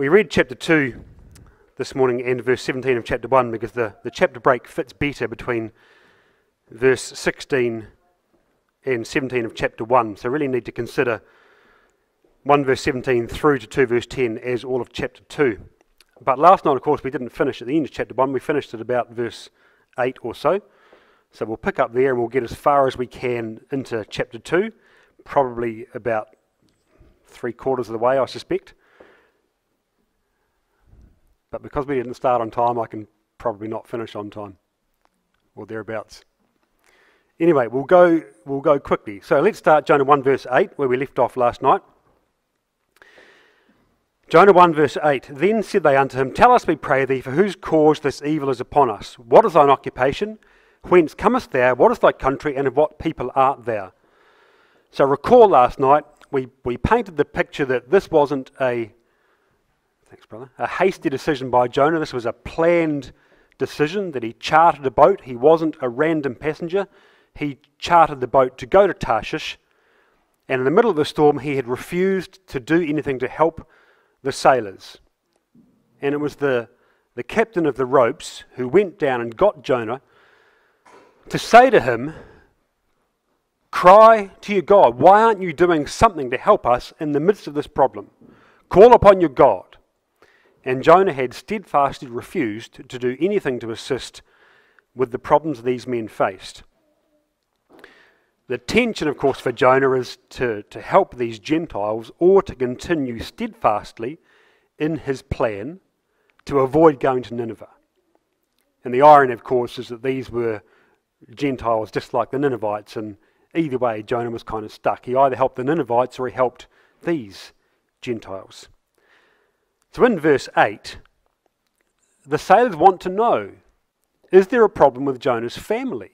We read chapter 2 this morning and verse 17 of chapter 1 because the, the chapter break fits better between verse 16 and 17 of chapter 1. So, really need to consider 1 verse 17 through to 2 verse 10 as all of chapter 2. But last night, of course, we didn't finish at the end of chapter 1. We finished at about verse 8 or so. So we'll pick up there and we'll get as far as we can into chapter 2, probably about three quarters of the way, I suspect. But because we didn't start on time, I can probably not finish on time or thereabouts. Anyway, we'll go, we'll go quickly. So let's start Jonah 1, verse 8, where we left off last night. Jonah 1, verse 8 Then said they unto him, Tell us, we pray thee, for whose cause this evil is upon us? What is thine occupation? Whence comest thou? What is thy country? And of what people art thou? So recall last night, we, we painted the picture that this wasn't a thanks, brother, a hasty decision by Jonah. This was a planned decision that he chartered a boat. He wasn't a random passenger. He chartered the boat to go to Tarshish. And in the middle of the storm, he had refused to do anything to help the sailors. And it was the, the captain of the ropes who went down and got Jonah to say to him, Cry to your God. Why aren't you doing something to help us in the midst of this problem? Call upon your God. And Jonah had steadfastly refused to do anything to assist with the problems these men faced. The tension, of course, for Jonah is to, to help these Gentiles or to continue steadfastly in his plan to avoid going to Nineveh. And the irony, of course, is that these were Gentiles just like the Ninevites, and either way, Jonah was kind of stuck. He either helped the Ninevites or he helped these Gentiles. So in verse 8, the sailors want to know is there a problem with Jonah's family?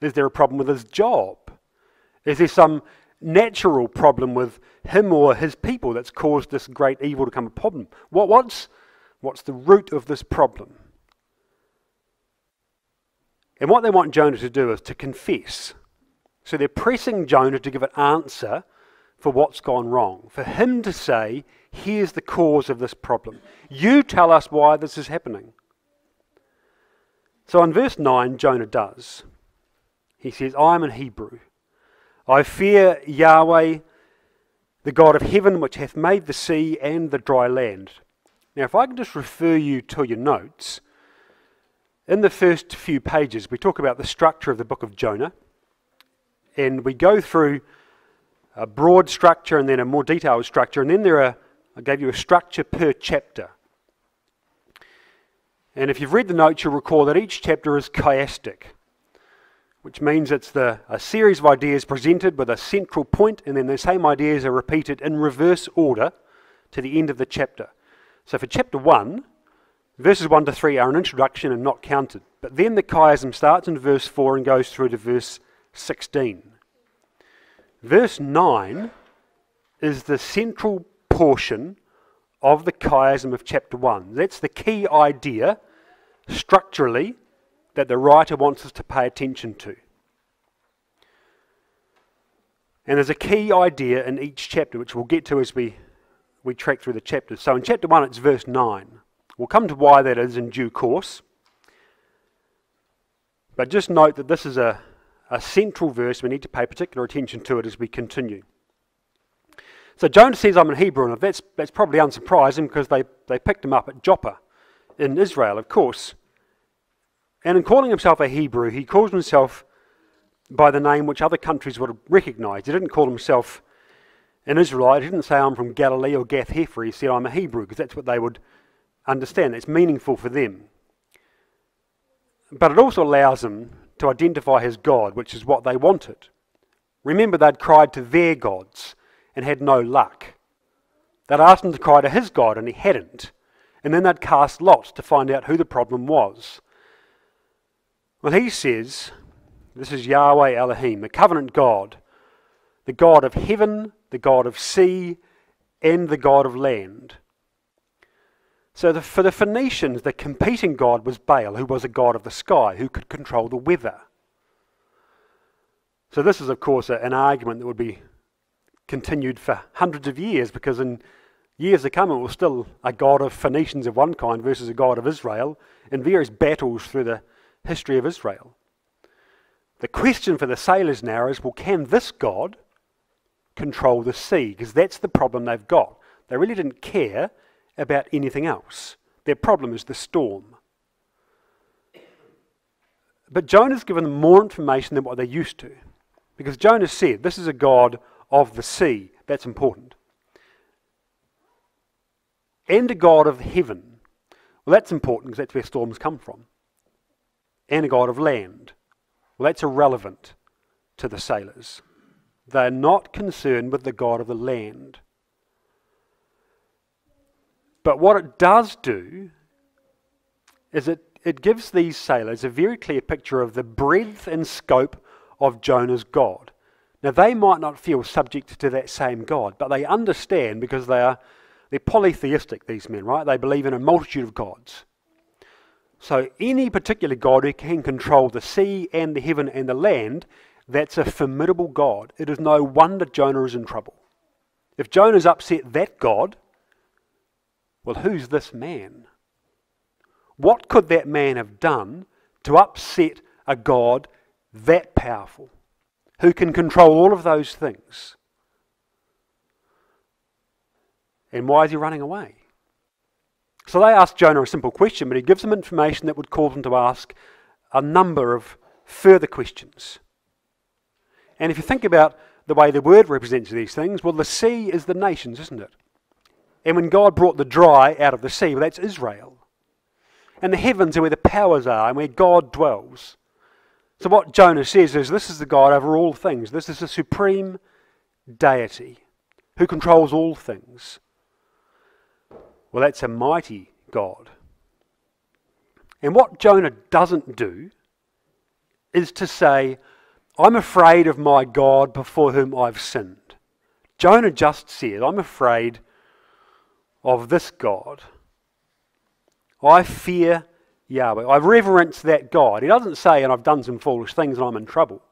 Is there a problem with his job? Is there some natural problem with him or his people that's caused this great evil to come upon them? What, what's, what's the root of this problem? And what they want Jonah to do is to confess. So they're pressing Jonah to give an answer for what's gone wrong, for him to say, Here's the cause of this problem. You tell us why this is happening. So in verse 9, Jonah does. He says, I am in Hebrew. I fear Yahweh, the God of heaven, which hath made the sea and the dry land. Now, if I can just refer you to your notes, in the first few pages, we talk about the structure of the book of Jonah, and we go through a broad structure and then a more detailed structure, and then there are, I gave you a structure per chapter. And if you've read the notes, you'll recall that each chapter is chiastic which means it's the, a series of ideas presented with a central point, and then the same ideas are repeated in reverse order to the end of the chapter. So for chapter 1, verses 1 to 3 are an introduction and not counted. But then the chiasm starts in verse 4 and goes through to verse 16. Verse 9 is the central portion of the chiasm of chapter 1. That's the key idea structurally that the writer wants us to pay attention to. And there's a key idea in each chapter, which we'll get to as we, we track through the chapters. So in chapter 1, it's verse 9. We'll come to why that is in due course. But just note that this is a, a central verse. We need to pay particular attention to it as we continue. So Jonah says, I'm in Hebrew, and that's, that's probably unsurprising because they, they picked him up at Joppa in Israel, of course. And in calling himself a Hebrew, he calls himself by the name which other countries would have recognized. He didn't call himself an Israelite. He didn't say, I'm from Galilee or Gath Hepher. He said, I'm a Hebrew, because that's what they would understand. It's meaningful for them. But it also allows them to identify his God, which is what they wanted. Remember, they'd cried to their gods and had no luck. They'd asked him to cry to his God, and he hadn't. And then they'd cast lots to find out who the problem was. Well, he says, this is Yahweh Elohim, the covenant God, the God of heaven, the God of sea, and the God of land. So the, for the Phoenicians, the competing god was Baal, who was a god of the sky, who could control the weather. So this is, of course, a, an argument that would be continued for hundreds of years, because in years to come, it was still a god of Phoenicians of one kind versus a god of Israel in various battles through the history of Israel. The question for the sailors now is well, can this God control the sea? Because that's the problem they've got. They really didn't care about anything else. Their problem is the storm. But Jonah's given them more information than what they're used to. Because Jonah said, This is a God of the sea. That's important. And a God of heaven. Well, that's important because that's where storms come from. And a God of land. Well, that's irrelevant to the sailors. They're not concerned with the God of the land. But what it does do is it, it gives these sailors a very clear picture of the breadth and scope of Jonah's God. Now, they might not feel subject to that same God, but they understand because they are they're polytheistic, these men, right? They believe in a multitude of gods. So, any particular God who can control the sea and the heaven and the land, that's a formidable God. It is no wonder Jonah is in trouble. If Jonah's upset that God, well, who's this man? What could that man have done to upset a God that powerful, who can control all of those things? And why is he running away? So they ask Jonah a simple question, but he gives them information that would cause them to ask a number of further questions. And if you think about the way the word represents these things, well, the sea is the nations, isn't it? And when God brought the dry out of the sea, well, that's Israel. And the heavens are where the powers are and where God dwells. So, what Jonah says is this is the God over all things. This is the supreme deity who controls all things. Well, that's a mighty God. And what Jonah doesn't do is to say, I'm afraid of my God before whom I've sinned. Jonah just said, I'm afraid of this God. I fear Yahweh. I reverence that God. He doesn't say, and I've done some foolish things and I'm in trouble.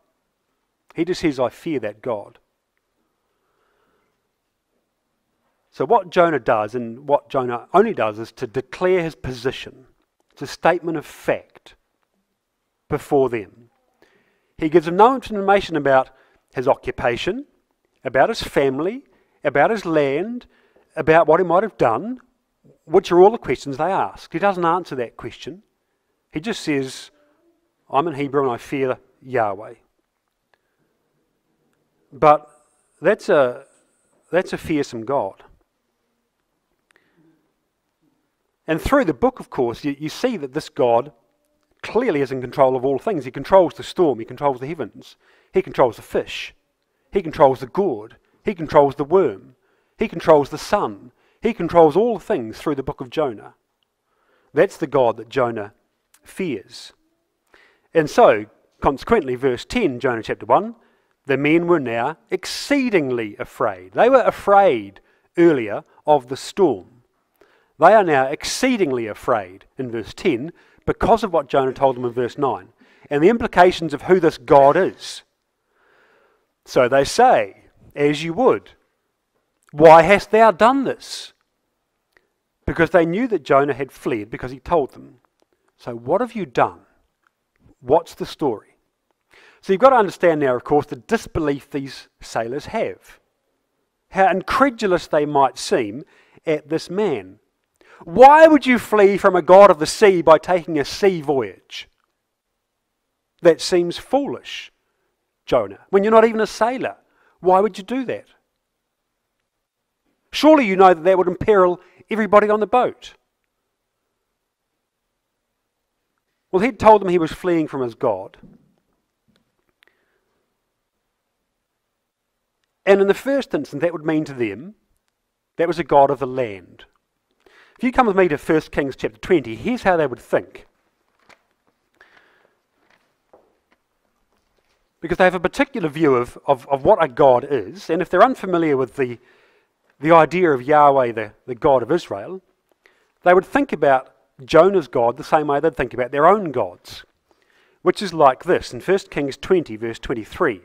He just says, I fear that God. So, what Jonah does, and what Jonah only does, is to declare his position. It's a statement of fact before them. He gives them no information about his occupation, about his family, about his land, about what he might have done, which are all the questions they ask. He doesn't answer that question. He just says, I'm in Hebrew and I fear Yahweh. But that's a, that's a fearsome God. And through the book, of course, you, you see that this God clearly is in control of all things. He controls the storm, he controls the heavens, he controls the fish, he controls the gourd, he controls the worm, he controls the sun, he controls all things through the book of Jonah. That's the God that Jonah fears. And so, consequently, verse 10, Jonah chapter 1, the men were now exceedingly afraid. They were afraid earlier of the storm. They are now exceedingly afraid in verse 10 because of what Jonah told them in verse 9 and the implications of who this God is. So they say, As you would, why hast thou done this? Because they knew that Jonah had fled because he told them. So, what have you done? What's the story? So, you've got to understand now, of course, the disbelief these sailors have. How incredulous they might seem at this man. Why would you flee from a God of the sea by taking a sea voyage? That seems foolish, Jonah, when you're not even a sailor. Why would you do that? Surely you know that that would imperil everybody on the boat. Well, he'd told them he was fleeing from his God. And in the first instance, that would mean to them that was a God of the land. If you come with me to 1 Kings chapter 20, here's how they would think. Because they have a particular view of, of, of what a God is, and if they're unfamiliar with the, the idea of Yahweh, the, the God of Israel, they would think about Jonah's God the same way they'd think about their own gods, which is like this in 1 Kings 20, verse 23.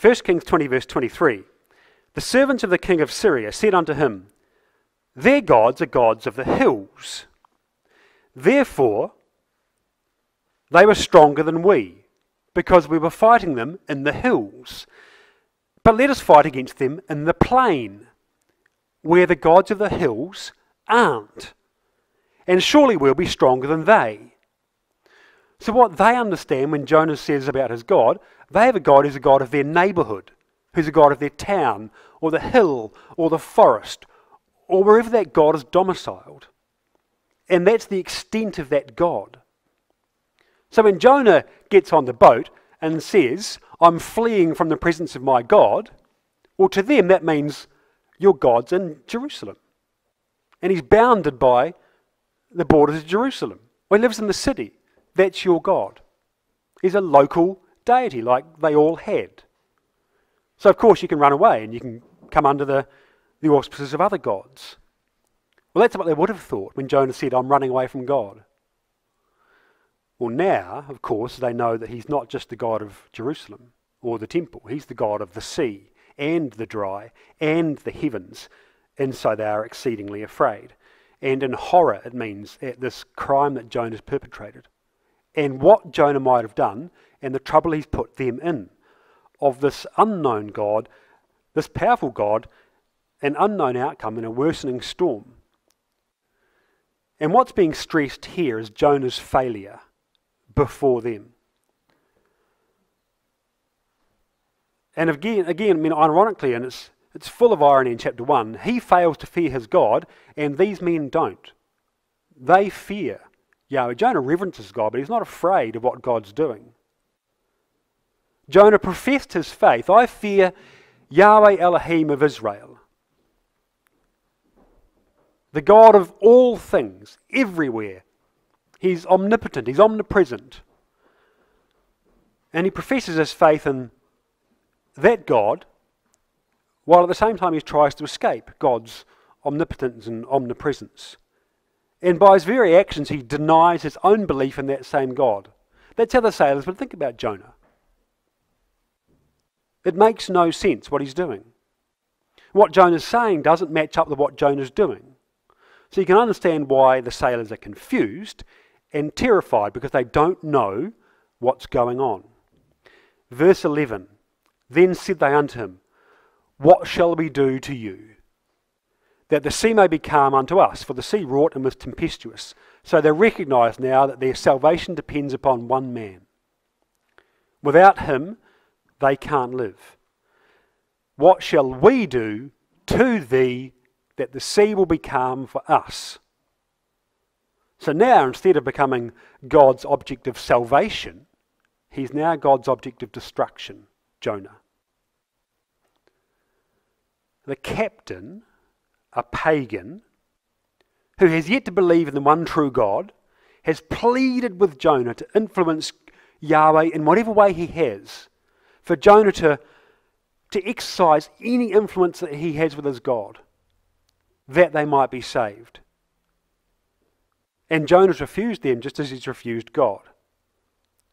1 Kings 20, verse 23 The servants of the king of Syria said unto him, Their gods are gods of the hills. Therefore, they were stronger than we, because we were fighting them in the hills. But let us fight against them in the plain, where the gods of the hills aren't. And surely we'll be stronger than they. So, what they understand when Jonah says about his God, they have a God who's a God of their neighbourhood, who's a God of their town, or the hill, or the forest, or wherever that God is domiciled. And that's the extent of that God. So, when Jonah gets on the boat and says, I'm fleeing from the presence of my God, well, to them that means your God's in Jerusalem. And he's bounded by the borders of Jerusalem. Well, he lives in the city. That's your God. He's a local deity like they all had. So, of course, you can run away and you can come under the, the auspices of other gods. Well, that's what they would have thought when Jonah said, I'm running away from God. Well, now, of course, they know that he's not just the God of Jerusalem or the temple, he's the God of the sea and the dry and the heavens. And so they are exceedingly afraid. And in horror, it means at this crime that Jonah's perpetrated and what Jonah might have done and the trouble he's put them in of this unknown God, this powerful God, an unknown outcome in a worsening storm. And what's being stressed here is Jonah's failure before them. And again, again, I mean, ironically, and it's, it's full of irony in chapter 1, he fails to fear his God, and these men don't. They fear Yahweh. Jonah reverences God, but he's not afraid of what God's doing. Jonah professed his faith I fear Yahweh Elohim of Israel, the God of all things, everywhere. He's omnipotent, he's omnipresent. And he professes his faith in that God, while at the same time he tries to escape God's omnipotence and omnipresence. And by his very actions, he denies his own belief in that same God. That's how the sailors would think about Jonah. It makes no sense what he's doing. What Jonah's saying doesn't match up with what Jonah's doing. So you can understand why the sailors are confused and terrified because they don't know what's going on. Verse 11 Then said they unto him, What shall we do to you? that the sea may be calm unto us, for the sea wrought and was tempestuous. So they recognize now that their salvation depends upon one man. Without him, they can't live. What shall we do to thee that the sea will be calm for us? So now, instead of becoming God's object of salvation, he's now God's object of destruction, Jonah. The captain a pagan who has yet to believe in the one true God, has pleaded with Jonah to influence Yahweh in whatever way he has, for Jonah to, to exercise any influence that he has with his God, that they might be saved. And Jonah's refused them just as he's refused God,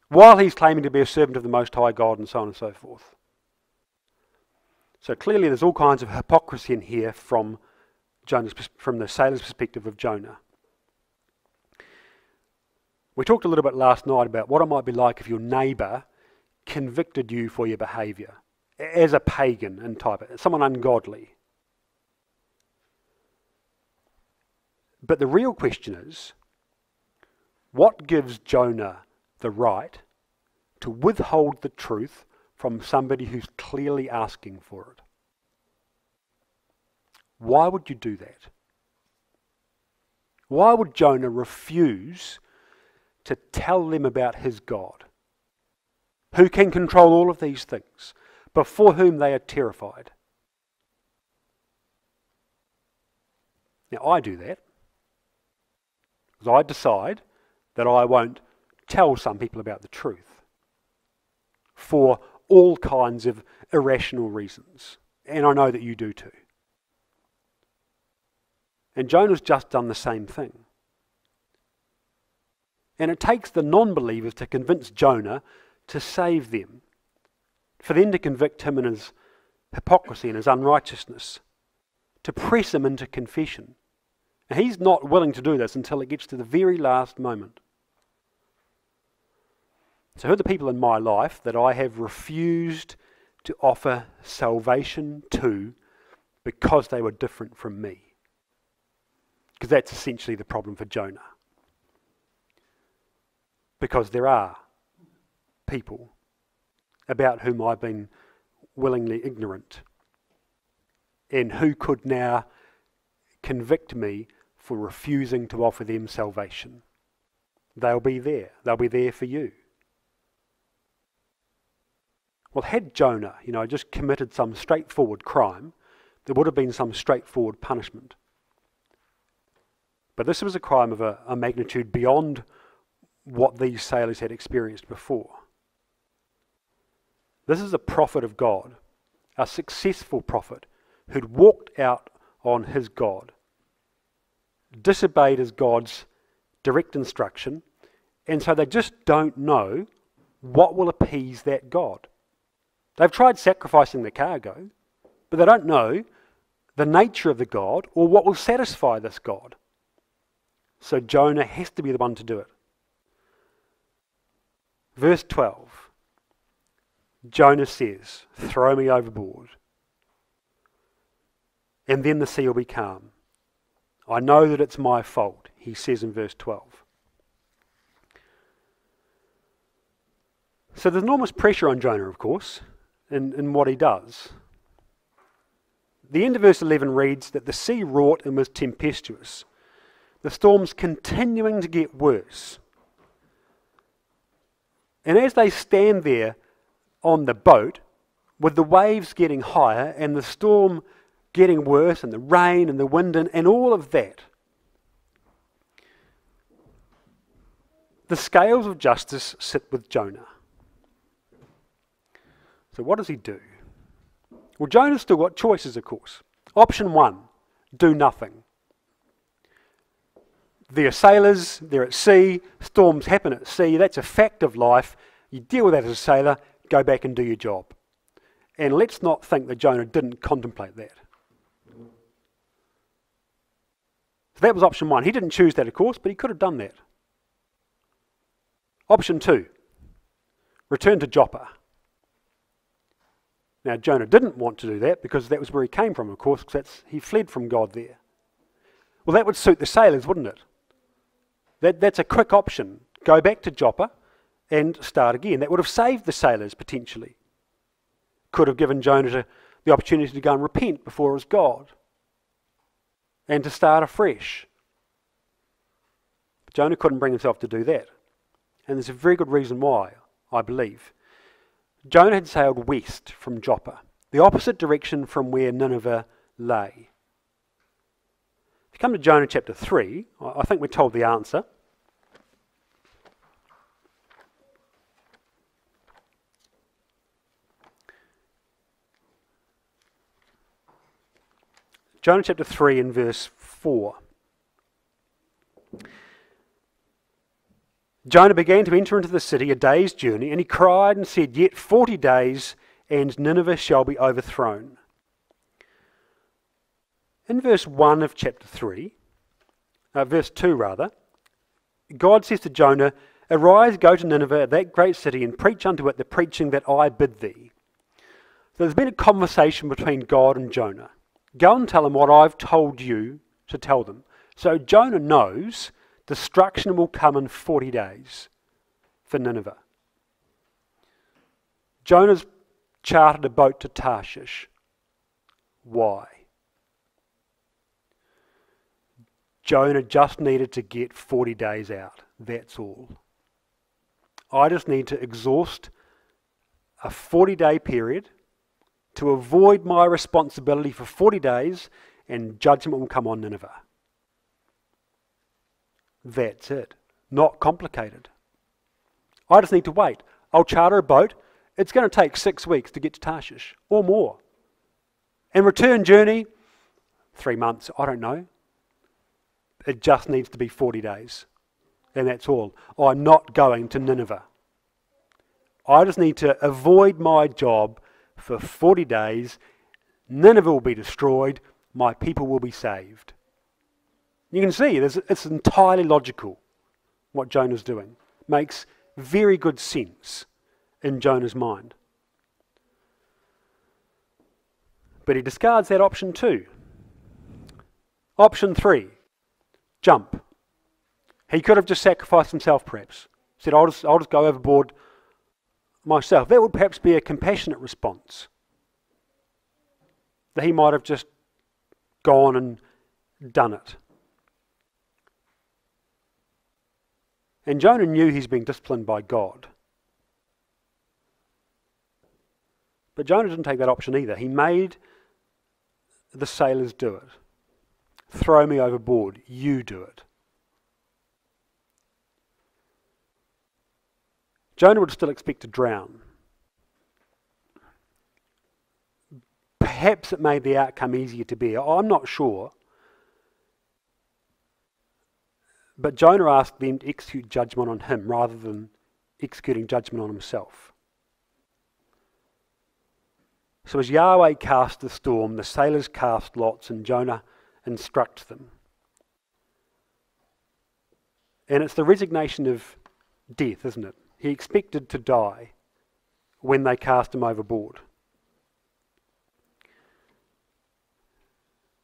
while he's claiming to be a servant of the Most High God and so on and so forth. So clearly, there's all kinds of hypocrisy in here from Jonah's, from the sailor's perspective of Jonah. We talked a little bit last night about what it might be like if your neighbour convicted you for your behaviour as a pagan and type, someone ungodly. But the real question is what gives Jonah the right to withhold the truth from somebody who's clearly asking for it? Why would you do that? Why would Jonah refuse to tell them about his God, who can control all of these things, before whom they are terrified? Now, I do that because I decide that I won't tell some people about the truth for all kinds of irrational reasons. And I know that you do too. And Jonah's just done the same thing. And it takes the non believers to convince Jonah to save them for them to convict him in his hypocrisy and his unrighteousness, to press him into confession. And he's not willing to do this until it gets to the very last moment. So, who are the people in my life that I have refused to offer salvation to because they were different from me? Because that's essentially the problem for Jonah. Because there are people about whom I've been willingly ignorant and who could now convict me for refusing to offer them salvation. They'll be there. They'll be there for you. Well, had Jonah, you know, just committed some straightforward crime, there would have been some straightforward punishment. But this was a crime of a, a magnitude beyond what these sailors had experienced before. This is a prophet of God, a successful prophet who'd walked out on his God, disobeyed his God's direct instruction, and so they just don't know what will appease that God. They've tried sacrificing the cargo, but they don't know the nature of the God or what will satisfy this God. So Jonah has to be the one to do it. Verse 12 Jonah says, Throw me overboard, and then the sea will be calm. I know that it's my fault, he says in verse 12. So there's enormous pressure on Jonah, of course in, in what he does. The end of verse 11 reads that the sea wrought and was tempestuous, the storms continuing to get worse. And as they stand there on the boat, with the waves getting higher and the storm getting worse, and the rain and the wind and, and all of that, the scales of justice sit with Jonah. So, what does he do? Well, Jonah's still got choices, of course. Option one do nothing. There are sailors, they're at sea, storms happen at sea, that's a fact of life. You deal with that as a sailor, go back and do your job. And let's not think that Jonah didn't contemplate that. So that was option one. He didn't choose that, of course, but he could have done that. Option two return to Joppa. Now, Jonah didn't want to do that because that was where he came from, of course, because he fled from God there. Well, that would suit the sailors, wouldn't it? That, that's a quick option. Go back to Joppa and start again. That would have saved the sailors potentially. Could have given Jonah the opportunity to go and repent before his God and to start afresh. But Jonah couldn't bring himself to do that. And there's a very good reason why, I believe. Jonah had sailed west from Joppa, the opposite direction from where Nineveh lay. If you come to Jonah chapter 3, I think we're told the answer. Jonah chapter 3 and verse 4. Jonah began to enter into the city a day's journey, and he cried and said, Yet forty days, and Nineveh shall be overthrown. In verse 1 of chapter 3, uh, verse 2 rather, God says to Jonah, Arise, go to Nineveh, that great city, and preach unto it the preaching that I bid thee. So there's been a conversation between God and Jonah. Go and tell them what I've told you to tell them. So Jonah knows Destruction will come in 40 days for Nineveh. Jonah's chartered a boat to Tarshish. Why? Jonah just needed to get 40 days out. That's all. I just need to exhaust a 40 day period to avoid my responsibility for 40 days, and judgment will come on Nineveh. That's it. Not complicated. I just need to wait. I'll charter a boat. It's going to take six weeks to get to Tarshish or more. And return journey, three months, I don't know. It just needs to be 40 days. And that's all. I'm not going to Nineveh. I just need to avoid my job for 40 days. Nineveh will be destroyed. My people will be saved. You can see it's entirely logical what Jonah's doing. Makes very good sense in Jonah's mind. But he discards that option too. Option three jump. He could have just sacrificed himself, perhaps. Said, I'll just, I'll just go overboard myself. That would perhaps be a compassionate response. That he might have just gone and done it. And Jonah knew he's being disciplined by God. But Jonah didn't take that option either. He made the sailors do it. Throw me overboard, you do it. Jonah would still expect to drown. Perhaps it made the outcome easier to bear. I'm not sure. But Jonah asked them to execute judgment on him rather than executing judgment on himself. So as Yahweh cast the storm, the sailors cast lots, and Jonah instructs them. And it's the resignation of death, isn't it? He expected to die when they cast him overboard.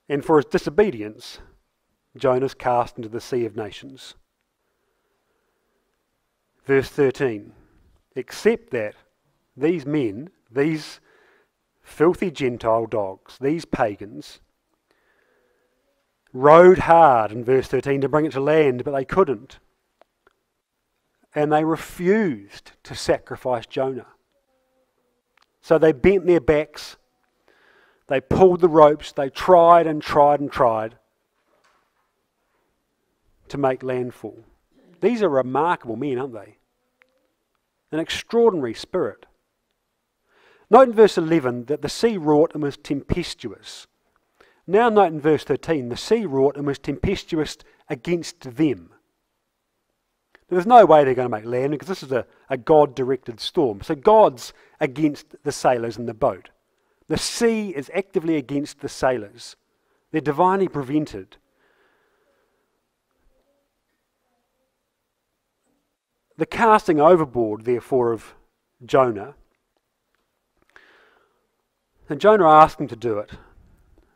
And for his disobedience, Jonah's cast into the sea of nations. Verse 13 Except that these men, these filthy Gentile dogs, these pagans, rowed hard in verse 13 to bring it to land, but they couldn't and they refused to sacrifice Jonah. So they bent their backs, they pulled the ropes, they tried and tried and tried to make landfall. These are remarkable men, aren't they? An extraordinary spirit. Note in verse 11 that the sea wrought and was tempestuous. Now, note in verse 13 the sea wrought and was tempestuous against them. There's no way they're going to make land because this is a, a God directed storm. So God's against the sailors in the boat. The sea is actively against the sailors, they're divinely prevented. The casting overboard, therefore, of Jonah, and Jonah asked him to do it.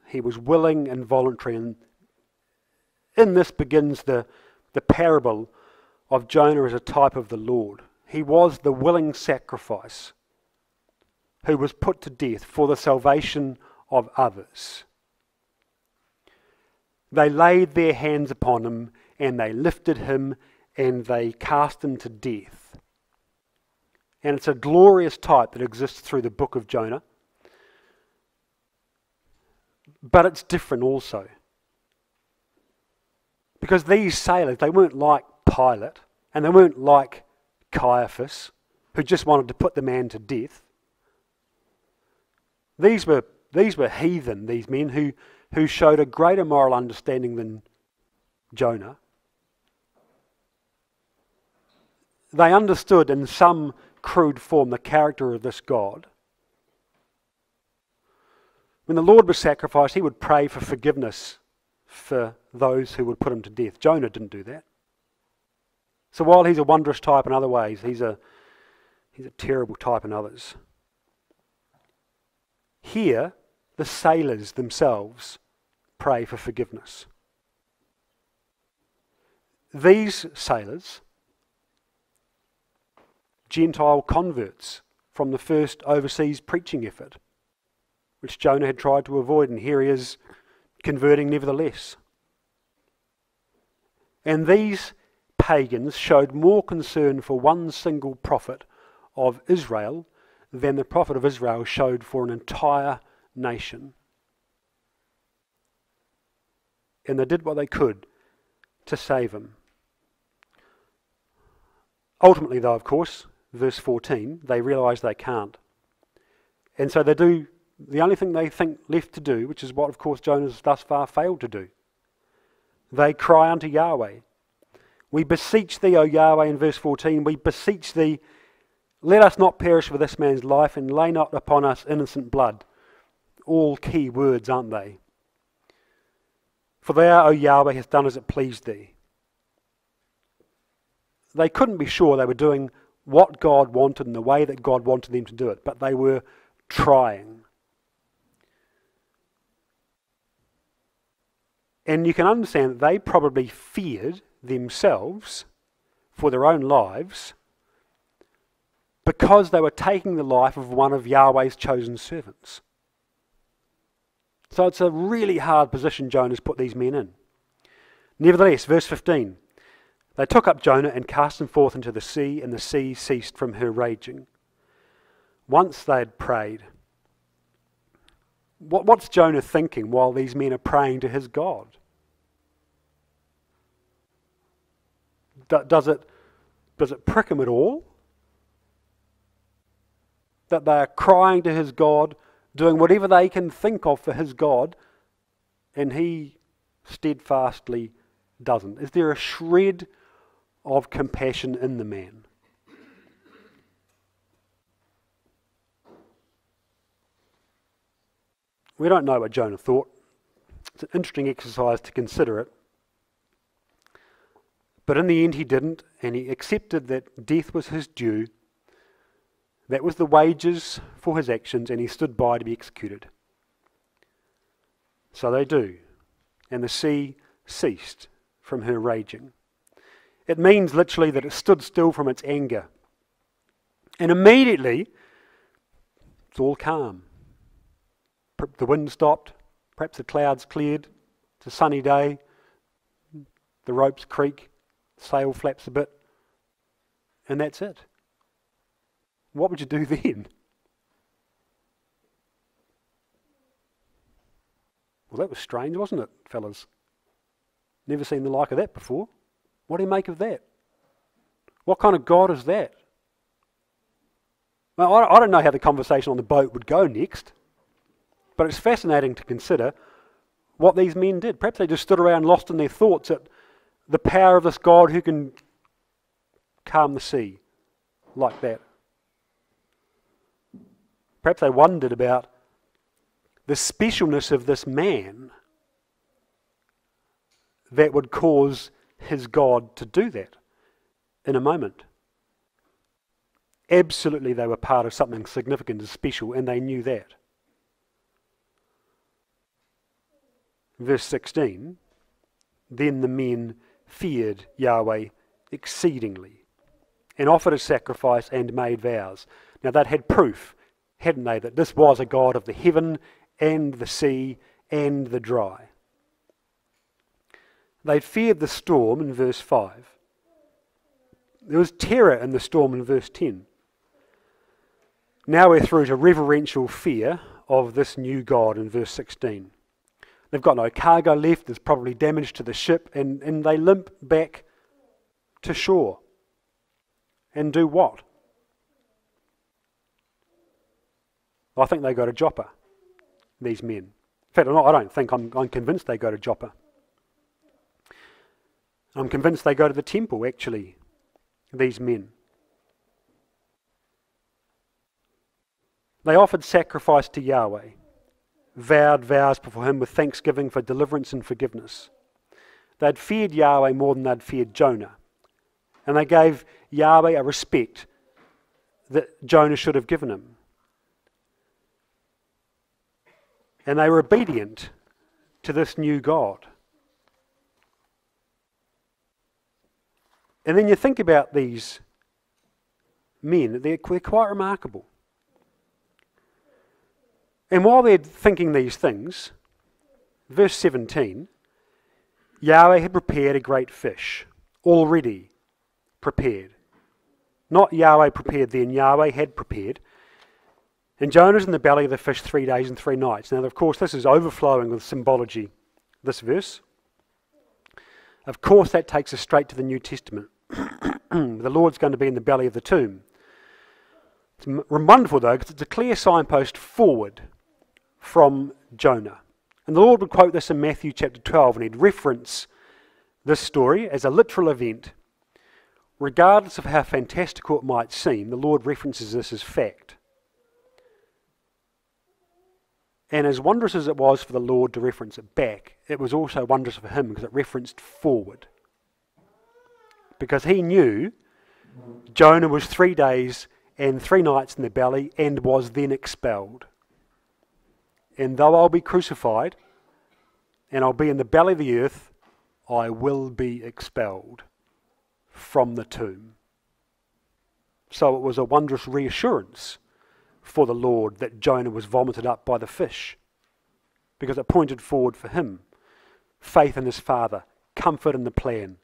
He was willing and voluntary, and in this begins the, the parable of Jonah as a type of the Lord. He was the willing sacrifice who was put to death for the salvation of others. They laid their hands upon him and they lifted him and they cast him to death. And it's a glorious type that exists through the book of Jonah. But it's different also. Because these sailors, they weren't like Pilate, and they weren't like Caiaphas, who just wanted to put the man to death. These were, these were heathen, these men who, who showed a greater moral understanding than Jonah. They understood in some crude form the character of this God. When the Lord was sacrificed, he would pray for forgiveness for those who would put him to death. Jonah didn't do that. So while he's a wondrous type in other ways, he's a, he's a terrible type in others. Here, the sailors themselves pray for forgiveness. These sailors, Gentile converts from the first overseas preaching effort, which Jonah had tried to avoid, and here he is converting nevertheless. And these pagans showed more concern for one single prophet of Israel than the prophet of Israel showed for an entire nation. And they did what they could to save him. Ultimately, though, of course, verse 14, they realise they can't. And so they do the only thing they think left to do, which is what, of course, Jonah has thus far failed to do. They cry unto Yahweh. We beseech thee, O Yahweh, in verse 14, we beseech thee, Let us not perish with this man's life, and lay not upon us innocent blood. All key words, aren't they? For thou, O Yahweh, hast done as it pleased thee. They couldn't be sure they were doing what God wanted and the way that God wanted them to do it, but they were trying. And you can understand that they probably feared themselves for their own lives because they were taking the life of one of Yahweh's chosen servants. So it's a really hard position Jonah's put these men in. Nevertheless, verse 15 they took up Jonah and cast him forth into the sea, and the sea ceased from her raging. Once they had prayed, what, what's Jonah thinking while these men are praying to his God? does, it, does it prick him at all? That they are crying to his God, doing whatever they can think of for his God, and he steadfastly doesn't. Is there a shred of compassion in the man? We don't know what Jonah thought. It's an interesting exercise to consider it. But in the end, he didn't, and he accepted that death was his due. That was the wages for his actions, and he stood by to be executed. So they do. And the sea ceased from her raging. It means literally that it stood still from its anger. And immediately, it's all calm. The wind stopped, perhaps the clouds cleared, it's a sunny day, the ropes creak, sail flaps a bit, and that's it. What would you do then? Well, that was strange, wasn't it, fellas? Never seen the like of that before. What do you make of that? What kind of God is that? Well, I don't know how the conversation on the boat would go next, but it's fascinating to consider what these men did. Perhaps they just stood around lost in their thoughts at the power of this God who can calm the sea like that. Perhaps they wondered about the specialness of this man that would cause his God to do that in a moment. Absolutely, they were part of something significant and special, and they knew that. Verse 16 Then the men feared Yahweh exceedingly and offered a sacrifice and made vows. Now, that had proof, hadn't they, that this was a God of the heaven and the sea and the dry. They feared the storm in verse 5. There was terror in the storm in verse 10. Now we're through to reverential fear of this new God in verse 16. They've got no cargo left, there's probably damage to the ship, and, and they limp back to shore. And do what? I think they go to Joppa, these men. In fact, I don't think, I'm, I'm convinced they go to Joppa. I'm convinced they go to the temple, actually, these men. They offered sacrifice to Yahweh, vowed vows before Him with thanksgiving for deliverance and forgiveness. They'd feared Yahweh more than they'd feared Jonah. And they gave Yahweh a respect that Jonah should have given him. And they were obedient to this new God. And then you think about these men, they're, they're quite remarkable. And while they're thinking these things, verse 17, Yahweh had prepared a great fish, already prepared. Not Yahweh prepared then, Yahweh had prepared. And Jonah's in the belly of the fish three days and three nights. Now, of course, this is overflowing with symbology, this verse. Of course, that takes us straight to the New Testament. the Lord's going to be in the belly of the tomb. It's wonderful, though, because it's a clear signpost forward from Jonah. And the Lord would quote this in Matthew chapter 12, and he'd reference this story as a literal event regardless of how fantastical it might seem, the Lord references this as fact. And as wondrous as it was for the Lord to reference it back, it was also wondrous for him because it referenced forward. Because he knew Jonah was three days and three nights in the belly and was then expelled. And though I'll be crucified and I'll be in the belly of the earth, I will be expelled from the tomb. So it was a wondrous reassurance for the Lord that Jonah was vomited up by the fish because it pointed forward for him faith in his Father, comfort in the plan,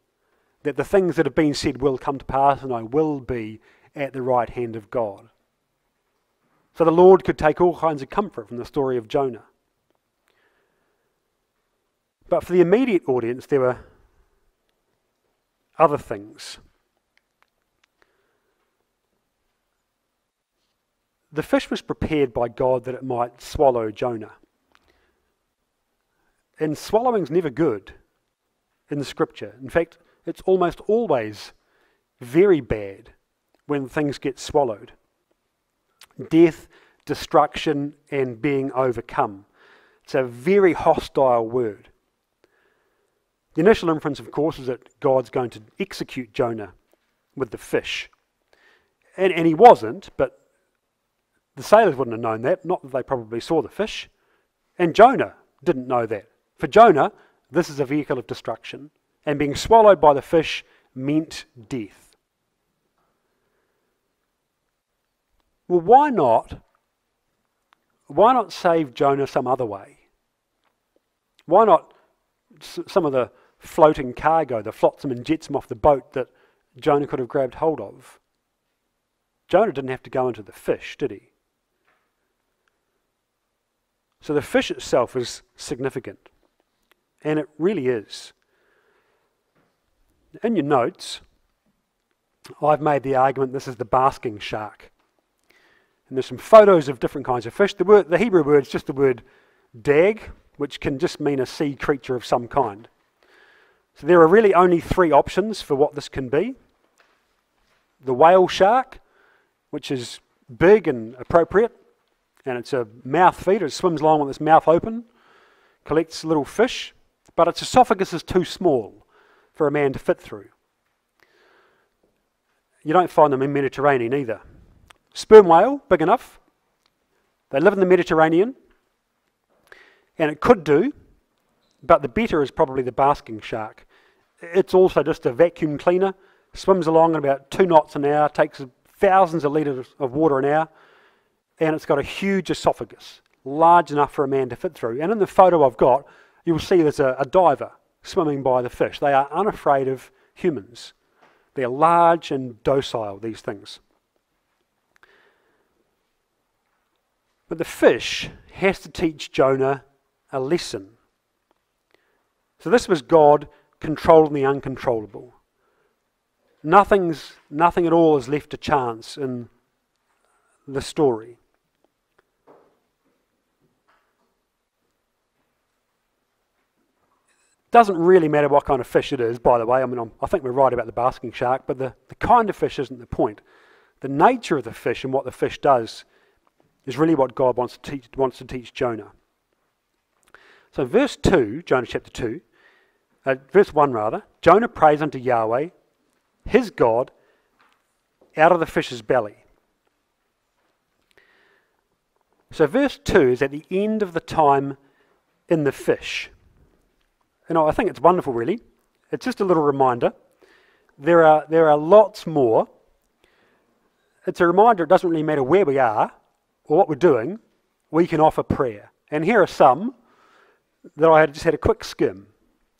that the things that have been said will come to pass and I will be at the right hand of God. So the Lord could take all kinds of comfort from the story of Jonah. But for the immediate audience, there were other things. The fish was prepared by God that it might swallow Jonah. And swallowing's never good in the scripture. In fact, it's almost always very bad when things get swallowed. Death, destruction, and being overcome. It's a very hostile word. The initial inference, of course, is that God's going to execute Jonah with the fish. And, and he wasn't, but the sailors wouldn't have known that, not that they probably saw the fish. And Jonah didn't know that. For Jonah, this is a vehicle of destruction, and being swallowed by the fish meant death. Well, why not? Why not save Jonah some other way? Why not some of the floating cargo, the flotsam and jetsam off the boat that Jonah could have grabbed hold of? Jonah didn't have to go into the fish, did he? So the fish itself is significant. And it really is. In your notes, I've made the argument this is the basking shark. And there's some photos of different kinds of fish. The, word, the Hebrew word is just the word dag, which can just mean a sea creature of some kind. So there are really only three options for what this can be the whale shark, which is big and appropriate, and it's a mouth feeder. It swims along with its mouth open, collects little fish, but its esophagus is too small for a man to fit through. You don't find them in Mediterranean either. Sperm whale, big enough. They live in the Mediterranean, and it could do, but the better is probably the basking shark. It's also just a vacuum cleaner, swims along at about two knots an hour, takes thousands of litres of water an hour, and it's got a huge esophagus, large enough for a man to fit through. And in the photo I've got, you'll see there's a, a diver swimming by the fish. They are unafraid of humans. They're large and docile, these things. But the fish has to teach Jonah a lesson. So this was God controlling the uncontrollable. Nothing's, nothing at all is left to chance in the story. Doesn't really matter what kind of fish it is, by the way. I mean, I'm, i think we're right about the basking shark, but the, the kind of fish isn't the point. The nature of the fish and what the fish does is really what God wants to teach, wants to teach Jonah. So, verse 2, Jonah chapter 2, uh, verse 1 rather, Jonah prays unto Yahweh, his God, out of the fish's belly. So, verse 2 is at the end of the time in the fish. You know, I think it's wonderful, really. It's just a little reminder. There are, there are lots more. It's a reminder it doesn't really matter where we are or what we're doing, we can offer prayer. And here are some that I had just had a quick skim.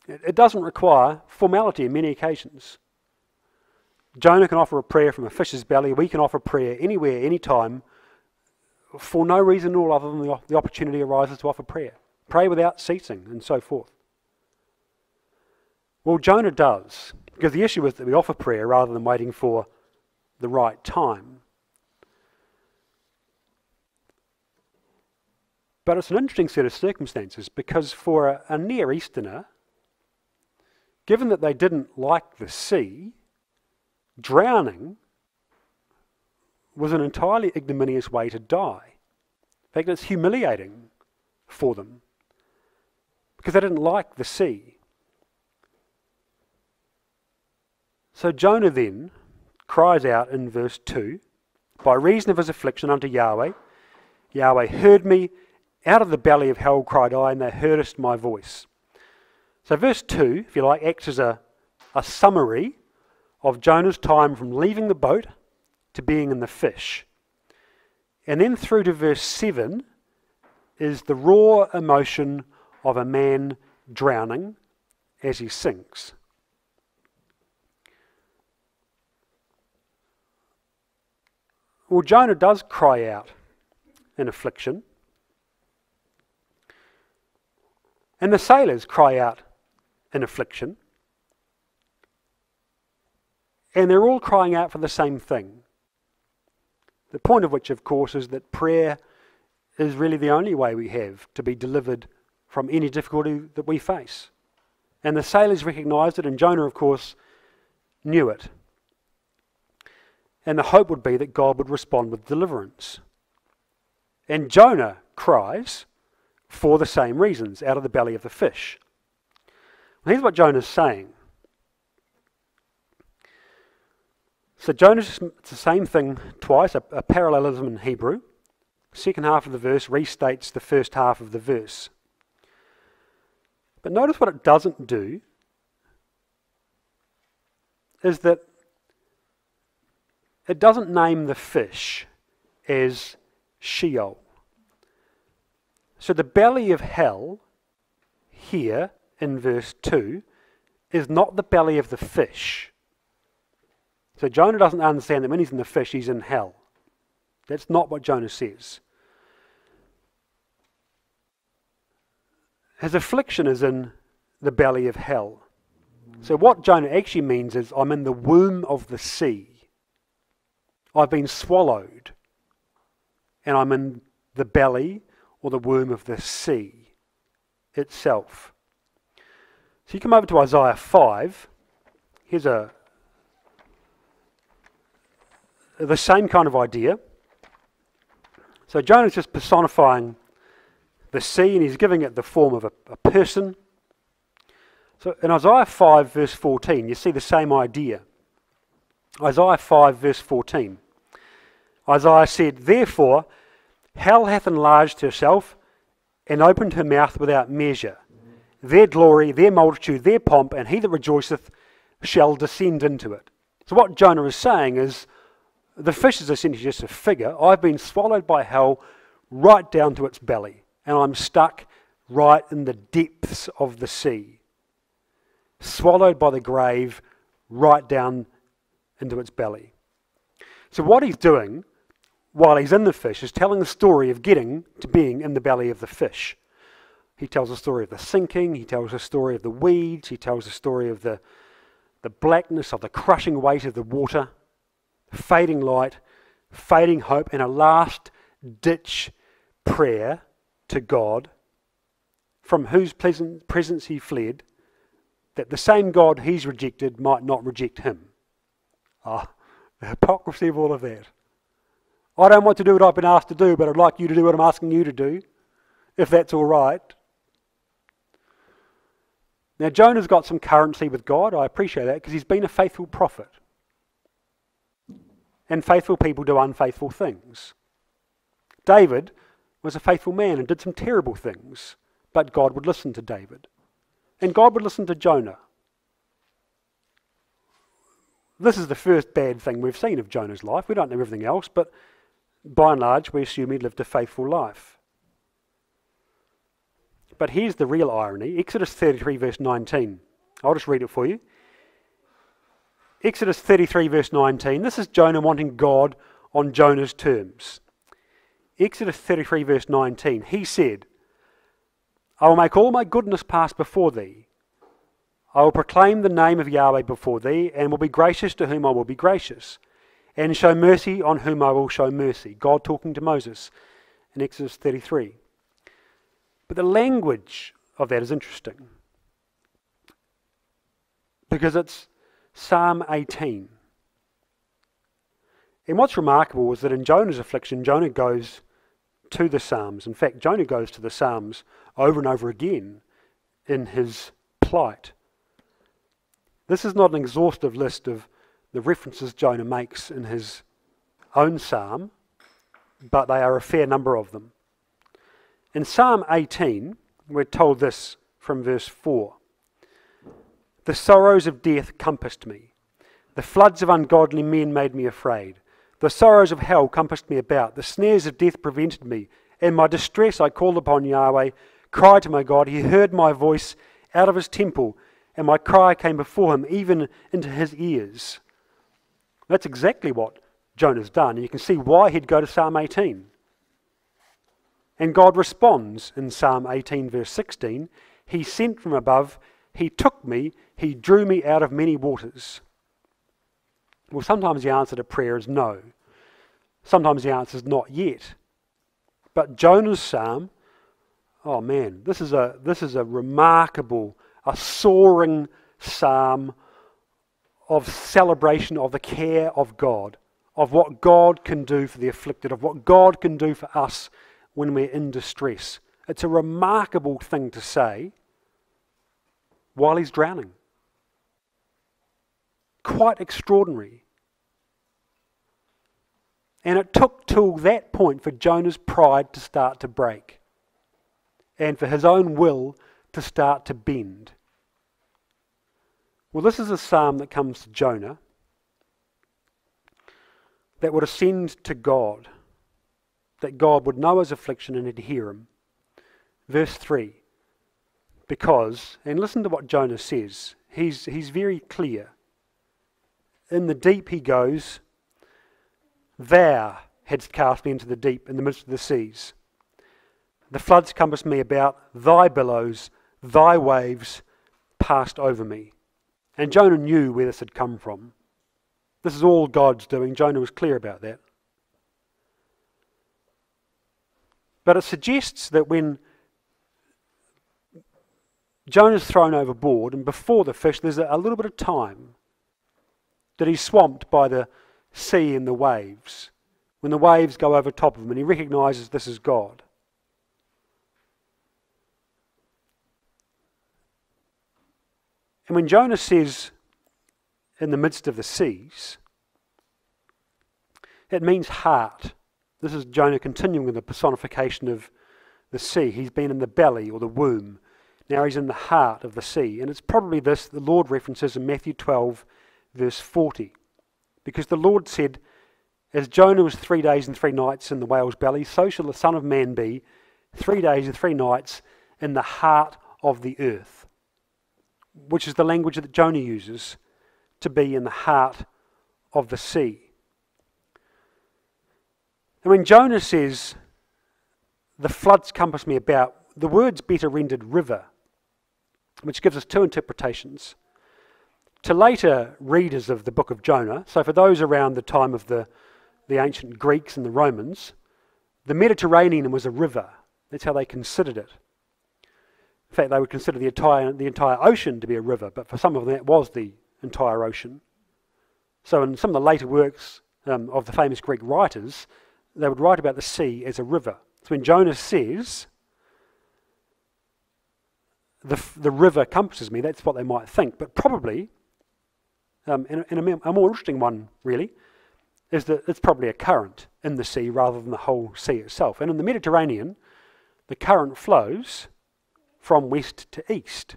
It, it doesn't require formality in many occasions. Jonah can offer a prayer from a fish's belly. We can offer prayer anywhere, anytime, for no reason at all other than the, the opportunity arises to offer prayer. Pray without ceasing, and so forth. Well, Jonah does, because the issue is that we offer prayer rather than waiting for the right time. But it's an interesting set of circumstances because for a, a Near Easterner, given that they didn't like the sea, drowning was an entirely ignominious way to die. In fact, it's humiliating for them because they didn't like the sea. So Jonah then cries out in verse 2 By reason of his affliction unto Yahweh, Yahweh heard me, out of the belly of hell cried I, and thou heardest my voice. So, verse 2, if you like, acts as a, a summary of Jonah's time from leaving the boat to being in the fish. And then through to verse 7 is the raw emotion of a man drowning as he sinks. Well, Jonah does cry out in affliction. And the sailors cry out in affliction. And they're all crying out for the same thing. The point of which, of course, is that prayer is really the only way we have to be delivered from any difficulty that we face. And the sailors recognized it, and Jonah, of course, knew it. And the hope would be that God would respond with deliverance. And Jonah cries for the same reasons out of the belly of the fish. Well, here's what Jonah's saying. So Jonah's it's the same thing twice, a, a parallelism in Hebrew. Second half of the verse restates the first half of the verse. But notice what it doesn't do is that it doesn't name the fish as Sheol. So the belly of hell here in verse 2 is not the belly of the fish. So Jonah doesn't understand that when he's in the fish, he's in hell. That's not what Jonah says. His affliction is in the belly of hell. So, what Jonah actually means is, I'm in the womb of the sea. I've been swallowed, and I'm in the belly or the womb of the sea itself. So, you come over to Isaiah 5. Here's a the same kind of idea. So, Jonah's just personifying the sea, and he's giving it the form of a, a person. So in Isaiah 5, verse 14, you see the same idea. Isaiah 5, verse 14. Isaiah said, Therefore, hell hath enlarged herself and opened her mouth without measure. Their glory, their multitude, their pomp, and he that rejoiceth shall descend into it. So, what Jonah is saying is the fish is essentially just a figure. I've been swallowed by hell right down to its belly and I'm stuck right in the depths of the sea, swallowed by the grave right down into its belly. So, what he's doing while he's in the fish is telling the story of getting to being in the belly of the fish. He tells the story of the sinking, he tells the story of the weeds, he tells the story of the, the blackness of the crushing weight of the water, fading light, fading hope, and a last ditch prayer to God, from whose presence he fled, that the same God he's rejected might not reject him. Ah, the hypocrisy of all of that. I don't want to do what I've been asked to do, but I'd like you to do what I'm asking you to do, if that's all right. Now, Jonah's got some currency with God. I appreciate that because he's been a faithful prophet. And faithful people do unfaithful things. David was a faithful man and did some terrible things, but God would listen to David. And God would listen to Jonah. This is the first bad thing we've seen of Jonah's life. We don't know everything else, but by and large, we assume he lived a faithful life. But here's the real irony Exodus 33, verse 19. I'll just read it for you. Exodus 33, verse 19. This is Jonah wanting God on Jonah's terms. Exodus 33, verse 19, he said, I will make all my goodness pass before thee. I will proclaim the name of Yahweh before thee, and will be gracious to whom I will be gracious, and show mercy on whom I will show mercy. God talking to Moses in Exodus 33. But the language of that is interesting because it's Psalm 18. And what's remarkable is that in Jonah's affliction, Jonah goes to the Psalms. In fact, Jonah goes to the Psalms over and over again in his plight. This is not an exhaustive list of the references Jonah makes in his own psalm, but they are a fair number of them. In Psalm 18, we're told this from verse 4 The sorrows of death compassed me, the floods of ungodly men made me afraid. The sorrows of hell compassed me about. The snares of death prevented me. In my distress I called upon Yahweh, cried to my God. He heard my voice out of his temple, and my cry came before him, even into his ears. That's exactly what Jonah's done. And you can see why he'd go to Psalm 18. And God responds in Psalm 18, verse 16 He sent from above, He took me, He drew me out of many waters. Well, sometimes the answer to prayer is no. Sometimes the answer is not yet. But Jonah's psalm, oh man, this is a, this is a remarkable, a soaring psalm of celebration of the care of God, of what God can do for the afflicted, of what God can do for us when we're in distress. It's a remarkable thing to say while he's drowning quite extraordinary. And it took till that point for Jonah's pride to start to break and for his own will to start to bend. Well, this is a psalm that comes to Jonah that would ascend to God, that God would know his affliction and hear him. Verse 3 Because, and listen to what Jonah says, he's, he's very clear. In the deep he goes. Thou hadst cast me into the deep in the midst of the seas. The floods compassed me about. Thy billows, thy waves passed over me. And Jonah knew where this had come from. This is all God's doing. Jonah was clear about that. But it suggests that when Jonah's thrown overboard and before the fish, there's a little bit of time that he's swamped by the sea and the waves. When the waves go over top of him and he recognizes this is God. And when Jonah says, in the midst of the seas, it means heart. This is Jonah continuing with the personification of the sea. He's been in the belly or the womb. Now he's in the heart of the sea. And it's probably this the Lord references in Matthew 12 verse 40. Because the Lord said, As Jonah was three days and three nights in the whale's belly, so shall the Son of Man be three days and three nights in the heart of the earth. Which is the language that Jonah uses to be in the heart of the sea. And when Jonah says, The floods compass me about, the word's better rendered river, which gives us two interpretations to later readers of the book of Jonah, so for those around the time of the, the ancient Greeks and the Romans, the Mediterranean was a river. That's how they considered it. In fact, they would consider the entire, the entire ocean to be a river, but for some of them, that was the entire ocean. So, in some of the later works um, of the famous Greek writers, they would write about the sea as a river. So, when Jonah says, the, the river compasses me, that's what they might think. But probably um, and, and a, a, more interesting one, really, is that it's probably a current in the sea rather than the whole sea itself. And in the Mediterranean, the current flows from west to east.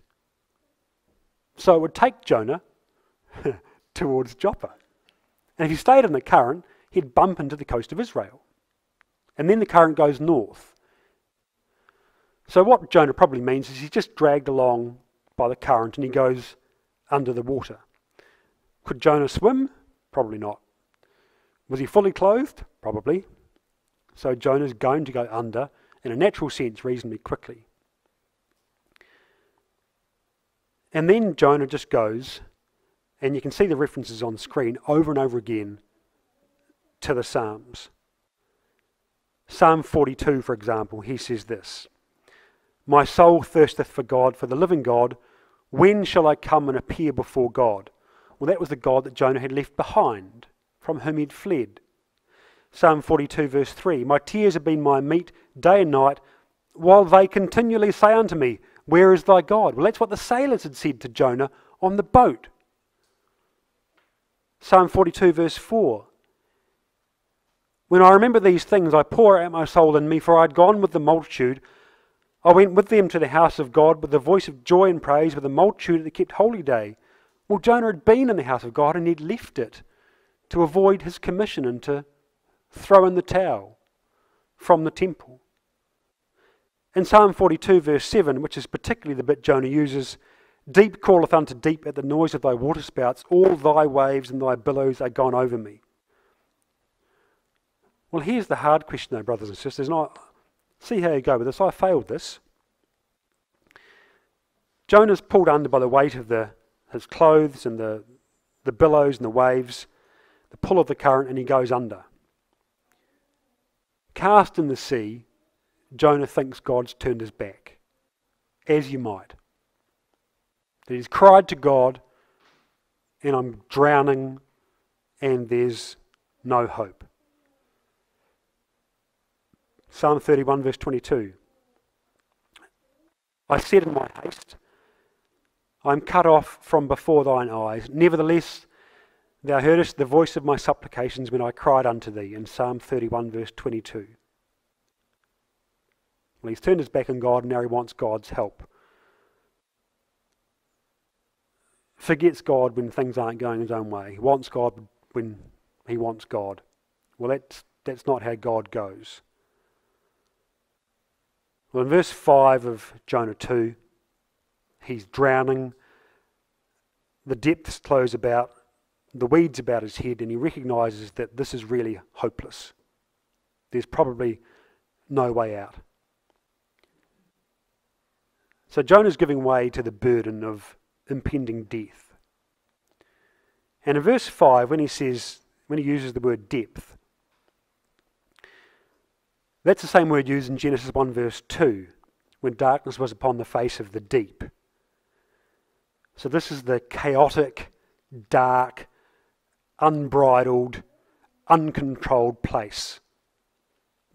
So it would take Jonah towards Joppa. And if he stayed in the current, he'd bump into the coast of Israel. And then the current goes north. So what Jonah probably means is he's just dragged along by the current and he goes under the water. Could Jonah swim? Probably not. Was he fully clothed? Probably. So Jonah's going to go under, in a natural sense, reasonably quickly. And then Jonah just goes, and you can see the references on screen over and over again to the Psalms. Psalm 42, for example, he says this My soul thirsteth for God, for the living God. When shall I come and appear before God? Well, that was the God that Jonah had left behind, from whom he'd fled. Psalm 42, verse 3 My tears have been my meat day and night, while they continually say unto me, Where is thy God? Well, that's what the sailors had said to Jonah on the boat. Psalm 42, verse 4 When I remember these things, I pour out my soul in me, for I had gone with the multitude. I went with them to the house of God with the voice of joy and praise, with the multitude that kept holy day. Well, Jonah had been in the house of God and he'd left it to avoid his commission and to throw in the towel from the temple. In Psalm 42, verse 7, which is particularly the bit Jonah uses, Deep calleth unto deep at the noise of thy waterspouts, all thy waves and thy billows are gone over me. Well, here's the hard question, though, brothers and sisters. And I, see how you go with this. I failed this. Jonah's pulled under by the weight of the, his clothes and the, the billows and the waves, the pull of the current, and he goes under. Cast in the sea, Jonah thinks God's turned his back, as you might. That he's cried to God, and I'm drowning, and there's no hope. Psalm 31, verse 22. I said in my haste, I am cut off from before thine eyes. Nevertheless, thou heardest the voice of my supplications when I cried unto thee, in Psalm 31, verse 22. Well, he's turned his back on God, and now he wants God's help. Forgets God when things aren't going his own way. He wants God when he wants God. Well, that's, that's not how God goes. Well, in verse 5 of Jonah 2, he's drowning. The depths close about, the weeds about his head, and he recognizes that this is really hopeless. There's probably no way out. So Jonah's giving way to the burden of impending death. And in verse 5, when he says, when he uses the word depth, that's the same word used in Genesis 1, verse 2, when darkness was upon the face of the deep. So this is the chaotic, dark, unbridled, uncontrolled place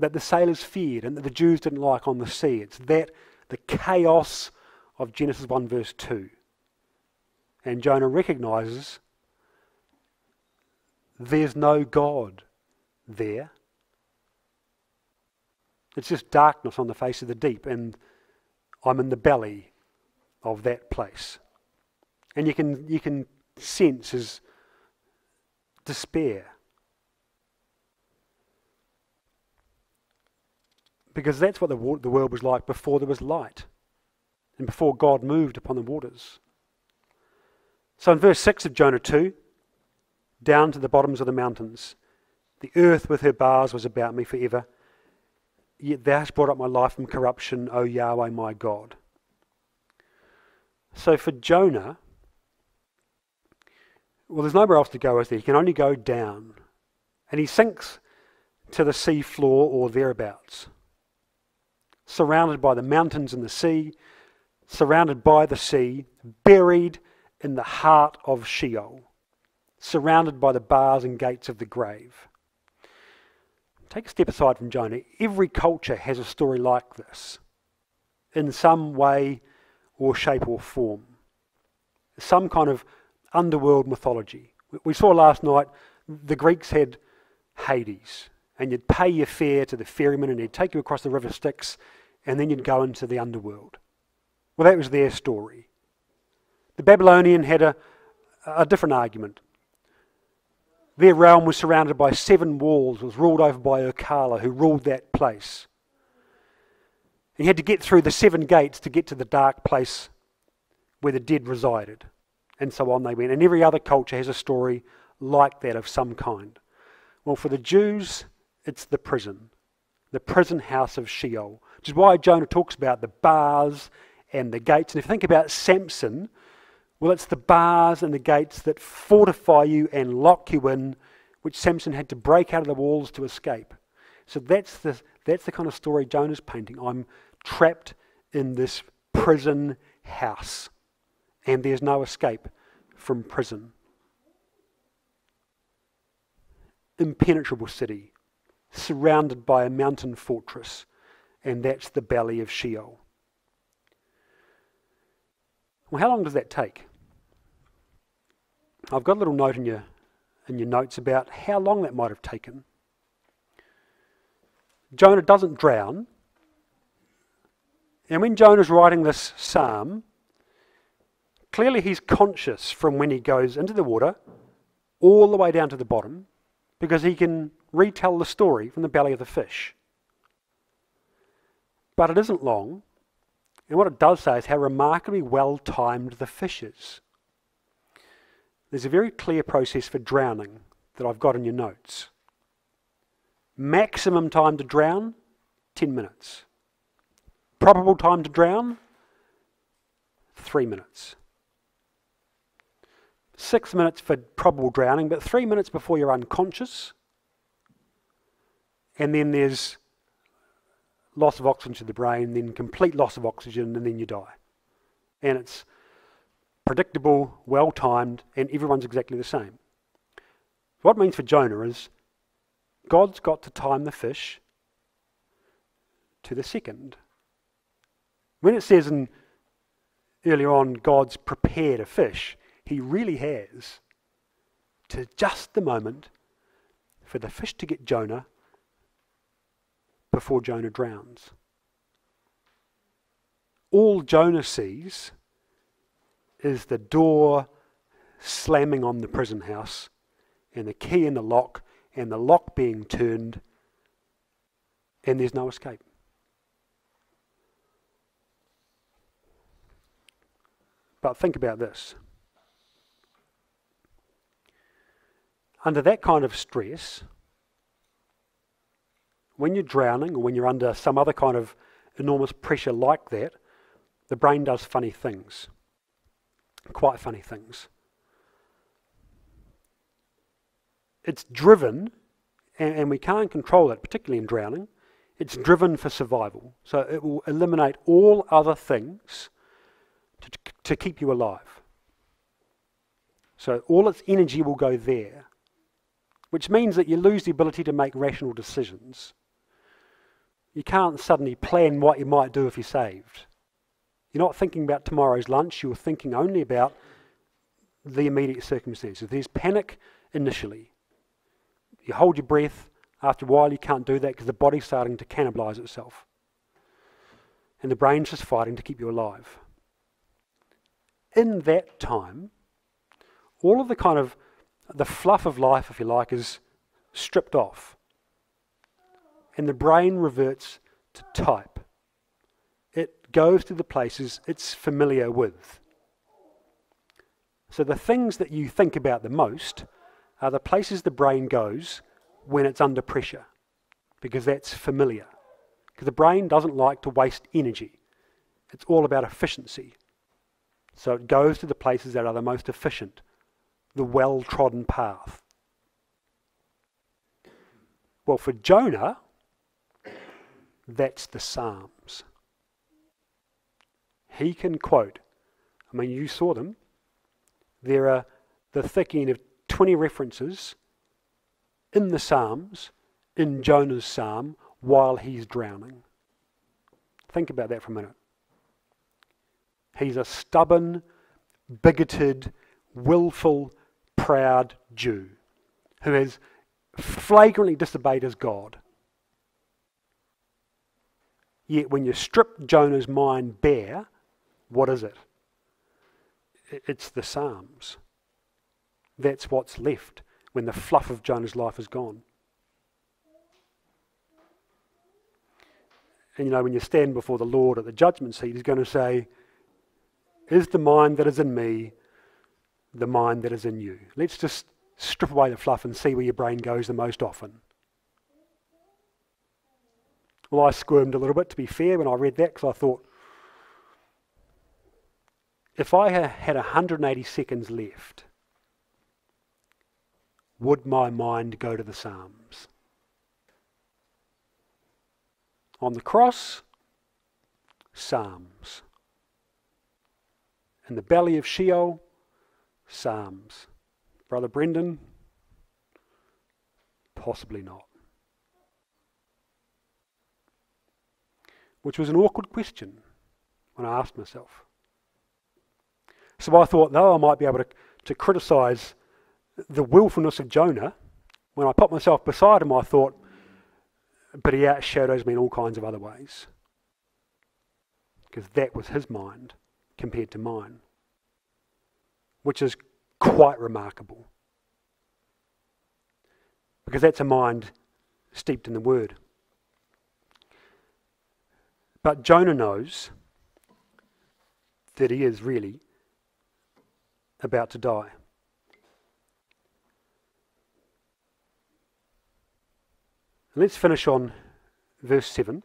that the sailors feared and that the Jews didn't like on the sea. It's that the chaos of Genesis 1, verse 2. And Jonah recognizes there's no God there. It's just darkness on the face of the deep, and I'm in the belly of that place. And you can, you can sense his despair. Because that's what the, the world was like before there was light and before God moved upon the waters. So in verse 6 of Jonah 2, down to the bottoms of the mountains, the earth with her bars was about me forever. Yet thou hast brought up my life from corruption, O Yahweh my God. So for Jonah, well, there's nowhere else to go, is there? He can only go down. And he sinks to the sea floor or thereabouts, surrounded by the mountains and the sea, surrounded by the sea, buried in the heart of Sheol, surrounded by the bars and gates of the grave. Take a step aside from Jonah. Every culture has a story like this, in some way or shape or form. Some kind of underworld mythology. We saw last night the Greeks had Hades, and you'd pay your fare to the ferryman, and he'd take you across the river Styx, and then you'd go into the underworld. Well, that was their story. The Babylonian had a, a different argument. Their realm was surrounded by seven walls, was ruled over by Irkalla, who ruled that place. And you had to get through the seven gates to get to the dark place where the dead resided. And so on they went. And every other culture has a story like that of some kind. Well, for the Jews, it's the prison, the prison house of Sheol, which is why Jonah talks about the bars and the gates. And if you think about Samson, well, it's the bars and the gates that fortify you and lock you in, which Samson had to break out of the walls to escape. So that's the, that's the kind of story Jonah's painting. I'm trapped in this prison house, and there's no escape from prison. Impenetrable city, surrounded by a mountain fortress, and that's the belly of Sheol. Well, how long does that take? I've got a little note in your, in your notes about how long that might have taken. Jonah doesn't drown. And when Jonah's writing this psalm, clearly he's conscious from when he goes into the water all the way down to the bottom because he can retell the story from the belly of the fish. But it isn't long, and what it does say is how remarkably well timed the fish is. There's a very clear process for drowning that I've got in your notes. Maximum time to drown, 10 minutes. Probable time to drown, 3 minutes. Six minutes for probable drowning, but three minutes before you're unconscious. And then there's loss of oxygen to the brain, then complete loss of oxygen, and then you die. And it's predictable, well timed, and everyone's exactly the same. What it means for Jonah is God's got to time the fish to the second. When it says in earlier on God's prepared a fish, he really has to just the moment for the fish to get Jonah before Jonah drowns. All Jonah sees is the door slamming on the prison house and the key in the lock and the lock being turned and there's no escape. But think about this. Under that kind of stress, when you're drowning or when you're under some other kind of enormous pressure like that, the brain does funny things quite funny things. It's driven, and, and we can't control it, particularly in drowning, it's driven for survival. So it will eliminate all other things to, to keep you alive. So all its energy will go there, which means that you lose the ability to make rational decisions. You can't suddenly plan what you might do if you're saved. You're not thinking about tomorrow's lunch, you're thinking only about the immediate circumstances. There's panic initially. You hold your breath. After a while, you can't do that because the body's starting to cannibalize itself. And the brain's just fighting to keep you alive. In that time, all of the kind of the fluff of life, if you like, is stripped off. And the brain reverts to type It goes to the places it's familiar with. So the things that you think about the most are the places the brain goes when it's under pressure, because that's familiar. Because the brain doesn't like to waste energy, it's all about efficiency. So it goes to the places that are the most efficient, the well trodden path. Well, for Jonah, that's the Psalms he can quote. I mean, you saw them. There are the thick end of 20 references in the Psalms, in Jonah's psalm, while he's drowning. Think about that for a minute. He's a stubborn, bigoted, willful, proud Jew who has flagrantly disobeyed his God. Yet when you strip Jonah's mind bare, what is it? It's the Psalms. That's what's left when the fluff of Jonah's life is gone. And you know, when you stand before the Lord at the judgment seat, He's going to say, Is the mind that is in me the mind that is in you? Let's just strip away the fluff and see where your brain goes the most often. Well, I squirmed a little bit, to be fair, when I read that because I thought, if I had 180 seconds left, would my mind go to the Psalms? On the cross, Psalms. In the belly of Sheol, Psalms. Brother Brendon, possibly not. Which was an awkward question when I asked myself. So I thought, though I might be able to, to criticise the willfulness of Jonah, when I put myself beside him, I thought, but he outshadows me in all kinds of other ways. Because that was his mind compared to mine, which is quite remarkable. Because that's a mind steeped in the Word. But Jonah knows that he is really about to die. Let's finish on verse 7.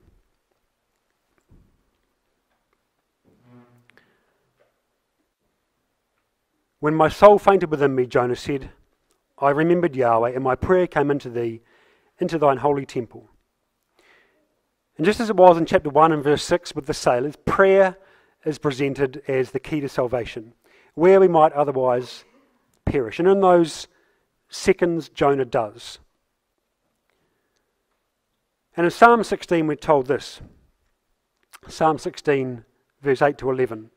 When my soul fainted within me, Jonah said, I remembered Yahweh, and my prayer came into thee, into thine holy temple. And just as it was in chapter 1 and verse 6 with the sailors, prayer is presented as the key to salvation, where we might otherwise perish. And in those seconds, Jonah does. And in Psalm 16, we're told this Psalm 16, verse 8 to 11.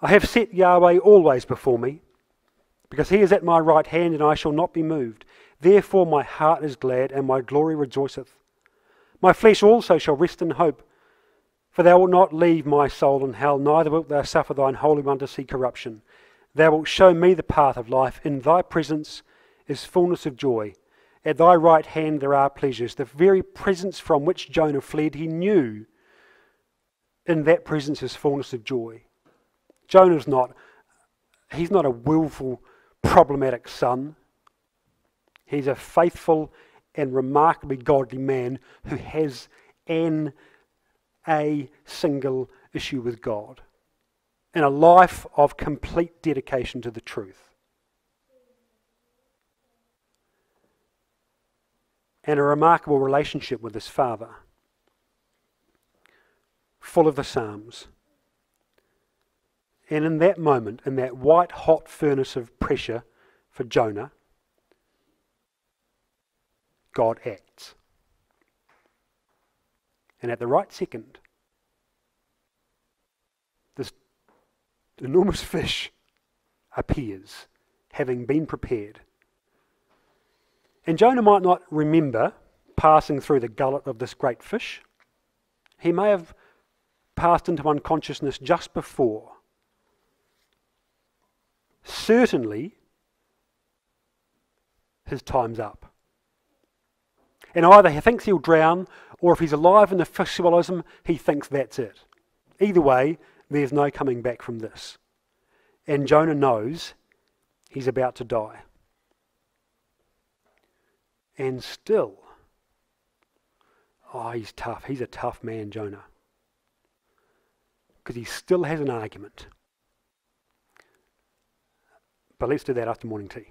I have set Yahweh always before me, because he is at my right hand, and I shall not be moved. Therefore my heart is glad, and my glory rejoiceth. My flesh also shall rest in hope, for thou wilt not leave my soul in hell, neither wilt thou suffer thine Holy One to see corruption. Thou wilt show me the path of life. In thy presence is fullness of joy at thy right hand there are pleasures. The very presence from which Jonah fled, he knew in that presence is fullness of joy. Jonah's not, he's not a willful, problematic son. He's a faithful and remarkably godly man who has an a single issue with God and a life of complete dedication to the truth. and a remarkable relationship with his father, full of the Psalms. And in that moment, in that white hot furnace of pressure for Jonah, God acts. And at the right second, this enormous fish appears, having been prepared and Jonah might not remember passing through the gullet of this great fish. He may have passed into unconsciousness just before. Certainly, his time's up. And either he thinks he'll drown, or if he's alive in the fish swallows him, he thinks that's it. Either way, there's no coming back from this. And Jonah knows he's about to die. And still, oh, he's tough. He's a tough man, Jonah. Because he still has an argument. But let's do that after morning tea.